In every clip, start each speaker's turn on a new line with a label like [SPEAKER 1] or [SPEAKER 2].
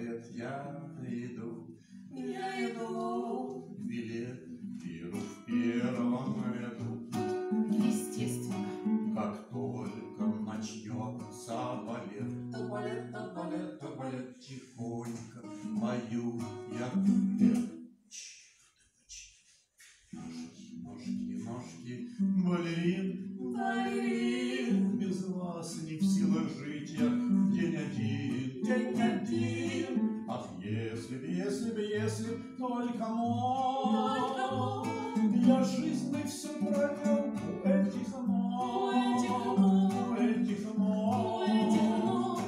[SPEAKER 1] билет, я иду,
[SPEAKER 2] Я иду,
[SPEAKER 1] билет, беру в первом ряду.
[SPEAKER 2] естественно.
[SPEAKER 1] Как только начнется балет, то балет, то балет, то балет, тихонько мою я куплет. Ножки, ножки, ножки, Балерин, день один. Ах, если б, если б, если б только мог, я жизнь бы всю провел у этих ног,
[SPEAKER 2] У этих ног.
[SPEAKER 1] у этих ног.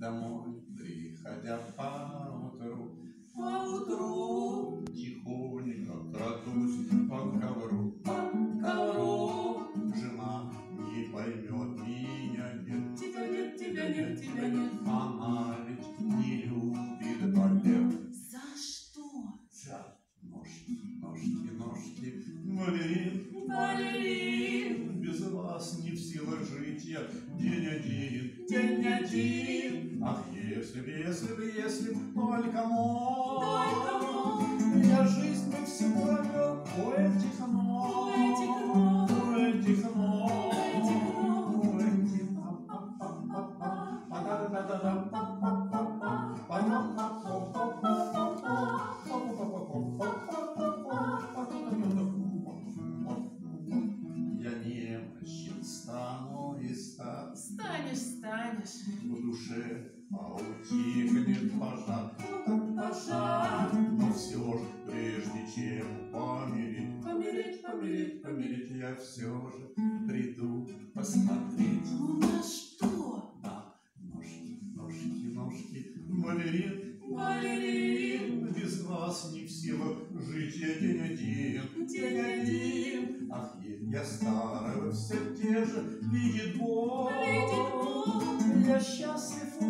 [SPEAKER 1] Домой, приходя поутру,
[SPEAKER 2] поутру,
[SPEAKER 1] Тихонько крадусь по ковру.
[SPEAKER 2] Тебя нет.
[SPEAKER 1] Она ведь не любит балет.
[SPEAKER 2] За что?
[SPEAKER 1] За ножки, ножки, ножки, балерин,
[SPEAKER 2] Балерин,
[SPEAKER 1] Без вас не в силах жить я день один,
[SPEAKER 2] день один.
[SPEAKER 1] Ах, если б, если б, если б только мог,
[SPEAKER 2] Только мог.
[SPEAKER 1] Я жизнь бы всю провел у этих в душе поутихнет пожар.
[SPEAKER 2] Пожар.
[SPEAKER 1] Но все же, прежде чем помереть,
[SPEAKER 2] Помереть,
[SPEAKER 1] помереть, помереть, я все же приду посмотреть.
[SPEAKER 2] Ну на что?
[SPEAKER 1] На ножки, ножки, ножки, балерин,
[SPEAKER 2] Балерин,
[SPEAKER 1] без вас не в силах жить я день один,
[SPEAKER 2] День один.
[SPEAKER 1] Ах, я старого все те же видит Бог. precious if